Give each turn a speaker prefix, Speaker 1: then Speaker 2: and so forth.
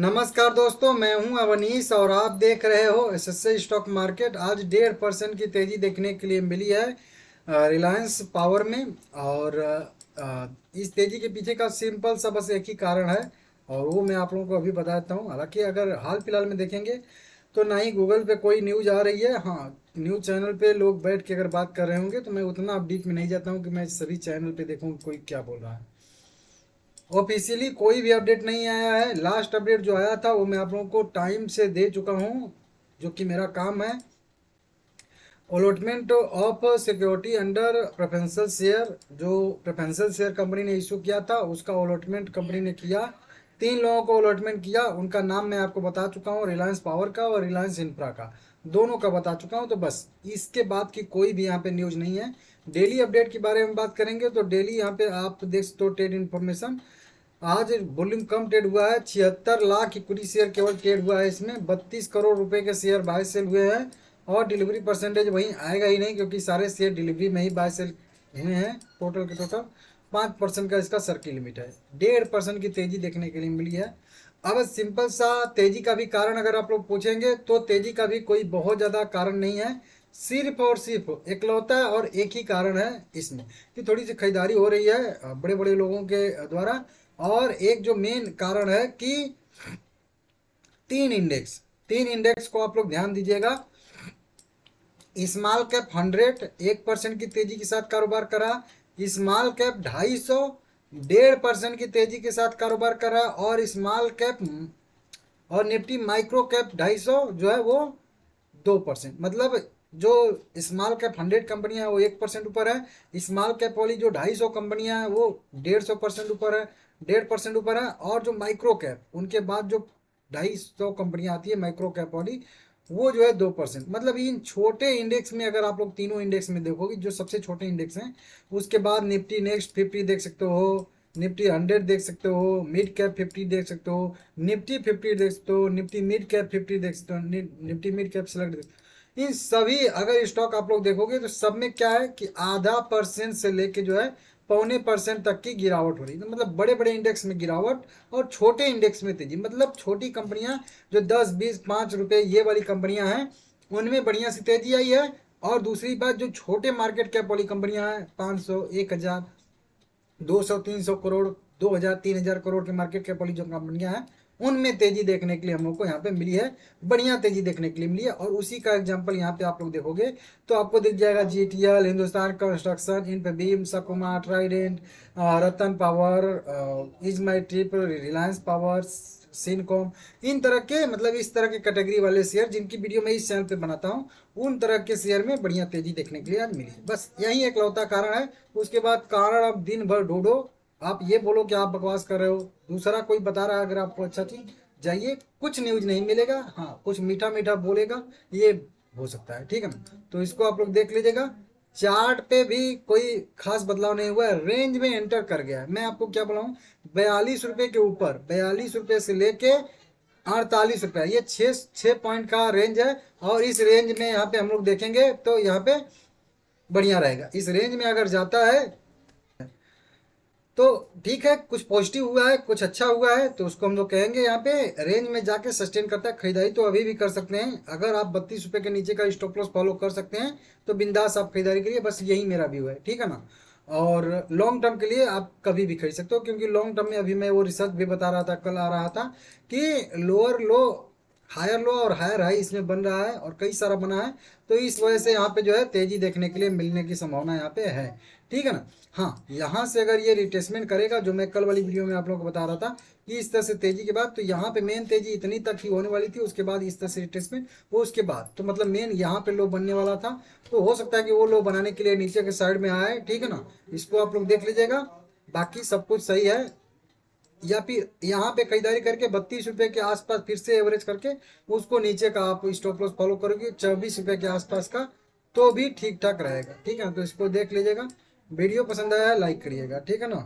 Speaker 1: नमस्कार दोस्तों, मैं हूँ अवनीश और आप देख रहे हो एसएससी स्टॉक मार्केट आज डेढ़ परसेंट की तेज़ी देखने के लिए मिली है रिलायंस पावर में। और इस तेज़ी के पीछे का सिंपल सा बस एक ही कारण है, और वो मैं आप लोगों को अभी बता देता हूँ। हालाँकि अगर हाल फ़िलहाल में देखेंगे तो ना ही गूगल पे कोई न्यूज़ आ रही है। हाँ न्यूज़ चैनल पे लोग बैठ के अगर बात कर रहे होंगे तो मैं उतना अपडीट में नहीं जाता हूँ कि मैं सभी चैनल पे देखूँ कोई क्या बोल रहा है। ऑफिशियली कोई भी अपडेट नहीं आया है। लास्ट अपडेट जो आया था, वो मैं आप लोगों को टाइम से दे चुका हूँ, जो कि मेरा काम है। Allotment of security under preferential share जो प्रेफरेंशियल शेयर कंपनी ने इशू किया था, उसका अलॉटमेंट कंपनी ने किया। तीन लोगों को अलॉटमेंट किया, उनका नाम मैं आपको बता चुका हूँ रिलायंस पावर का और रिलायंस इंफ्रा का। दोनों का बता चुका हूँ तो बस, इसके बाद की कोई भी यहाँ पे न्यूज़ नहीं है। डेली अपडेट के बारे में बात करेंगे तो डेली यहाँ पे आप देख सकते हो ट्रेड इन्फॉर्मेशन आज वॉल्यूम कम ट्रेड हुआ है, छिहत्तर लाख इक्विटी शेयर केवल ट्रेड हुआ है इसमें, बत्तीस करोड़ रुपए के शेयर बाय सेल हुए हैं, और डिलीवरी परसेंटेज वहीं आएगा ही नहीं, क्योंकि सारे शेयर डिलीवरी में ही बाय सेल हुए हैं टोटल के टोटल पाँच परसेंट का इसका सर्किल लिमिट है। डेढ़ परसेंट की तेज़ी देखने के लिए मिली है। अब सिंपल सा तेज़ी का भी कारण अगर आप लोग पूछेंगे तो तेज़ी का भी कोई बहुत ज़्यादा कारण नहीं है। सिर्फ़ और सिर्फ़ इकलौता और एक ही कारण है इसमें, कि थोड़ी सी खरीदारी हो रही है बड़े बड़े लोगों के द्वारा और एक जो मेन कारण है कि तीन इंडेक्स तीन इंडेक्स को आप लोग ध्यान दीजिएगा। स्मॉल कैप हंड्रेड एक परसेंट की तेज़ी के साथ कारोबार करा। स्मॉल कैप ढाई सौ, डेढ़ परसेंट की तेज़ी के साथ कारोबार करा। और स्मॉल कैप और निफ्टी माइक्रो कैप ढाई सौ जो है वो दो परसेंट मतलब जो स्मॉल कैप हंड्रेड कंपनियाँ हैं वो एक परसेंट ऊपर है। स्मॉल कैप वाली जो ढाई सौ कंपनियाँ हैं वो डेढ़ सौ परसेंट ऊपर है। डेढ़ परसेंट ऊपर है, और जो माइक्रो कैप उनके बाद जो ढाई सौ कंपनियाँ आती है माइक्रो कैप वाली, वो जो है दो परसेंट। मतलब इन छोटे इंडेक्स में अगर आप लोग तीनों इंडेक्स में देखोगे, जो सबसे छोटे इंडेक्स हैं, उसके बाद निफ्टी नेक्स्ट फिफ्टी देख सकते हो, निफ्टी हंड्रेड देख सकते हो मिड कैप फिफ्टी देख सकते हो, निफ्टी फिफ्टी देख सकते हो, निफ्टी मिड कैप फिफ्टी देख सकते हो निफ्टी मिड कैप सेलेक्ट इन सभी, अगर स्टॉक आप लोग देखोगे तो सब में क्या है कि आधा परसेंट से लेके जो है पौने परसेंट तक की गिरावट हो रही है तो मतलब बड़े बड़े इंडेक्स में गिरावट और छोटे इंडेक्स में तेज़ी। मतलब छोटी कंपनियाँ जो दस, बीस, पाँच रुपये ये वाली कंपनियाँ हैं, उनमें बढ़िया सी तेज़ी आई है और दूसरी बात, जो छोटे मार्केट कैप वाली कंपनियाँ हैं, पाँच सौ, एक हज़ार, दो सौ, तीन सौ करोड़, दो हज़ार, तीन हज़ार करोड़ के मार्केट कैप वाली जो कंपनियाँ हैं उनमें तेज़ी देखने के लिए हम लोग को यहाँ पे मिली है, बढ़िया तेज़ी देखने के लिए मिली है। और उसी का एग्जांपल यहाँ पे आप लोग देखोगे तो आपको दिख जाएगा जी Hindustan construction Infibeam Sakuma Trident Ratan power ease my trip Reliance power Syncom इन तरह के मतलब इस तरह के कैटेगरी वाले शेयर जिनकी वीडियो मैं इस चैनल पे बनाता हूँ, उन तरह के शेयर में बढ़िया तेज़ी देखने के लिए आज मिली बस यही एक लौता कारण है, उसके बाद कारण अब दिन भर ढूंढो आप ये बोलो कि आप बकवास कर रहे हो। दूसरा कोई बता रहा है अगर आपको अच्छा चीज़, जाइए, कुछ न्यूज़ नहीं मिलेगा। हाँ कुछ मीठा मीठा बोलेगा, ये हो सकता है, ठीक है ना? तो इसको आप लोग देख लीजिएगा। चार्ट पे भी कोई खास बदलाव नहीं हुआ है। रेंज में एंटर कर गया है। मैं आपको क्या बोला बयालीस रुपए के ऊपर, बयालीस रुपए से लेके अड़तालीस रुपया ये छः छः पॉइंट का रेंज है और इस रेंज में यहाँ पे हम लोग देखेंगे तो यहाँ पे बढ़िया रहेगा। इस रेंज में अगर जाता है तो ठीक है, कुछ पॉजिटिव हुआ है, कुछ अच्छा हुआ है तो उसको हम लोग कहेंगे यहाँ पे रेंज में जाके सस्टेन करता है, खरीदारी तो अभी भी कर सकते हैं। अगर आप बत्तीस रुपए के नीचे का स्टॉप लॉस फॉलो कर सकते हैं तो बिंदास आप खरीदारी करिए बस यही मेरा व्यू है, ठीक है ना? और लॉन्ग टर्म के लिए आप कभी भी खरीद सकते हो, क्योंकि लॉन्ग टर्म में अभी मैं वो रिसर्च भी बता रहा था, कल आ रहा था कि लोअर लो हायर लो और हायर हाई इसमें बन रहा है और कई सारा बना है तो इस वजह से यहाँ पे जो है तेज़ी देखने के लिए, मिलने की संभावना यहाँ पे है। ठीक है ना? हाँ यहाँ से अगर ये रिटेसमेंट करेगा, जो मैं कल वाली वीडियो में आप लोगों को बता रहा था कि इस तरह से तेज़ी के बाद तो यहाँ पे मेन तेज़ी इतनी तक ही होने वाली थी, उसके बाद इस तरह से रिटेसमेंट वो उसके बाद। तो मतलब मेन यहाँ पे लो बनने वाला था तो हो सकता है कि वो लो बनाने के लिए नीचे के साइड में आए, ठीक है ना? इसको आप लोग देख लीजिएगा। बाकी सब कुछ सही है या फिर यहाँ पे खरीदारी करके बत्तीस रुपये के आसपास फिर से एवरेज करके उसको नीचे का आप स्टॉप लॉस फॉलो करोगे, चौबीस रुपये के आसपास का तो भी ठीक ठाक रहेगा। ठीक है तो इसको देख लीजिएगा। वीडियो पसंद आया लाइक करिएगा। ठीक है ना?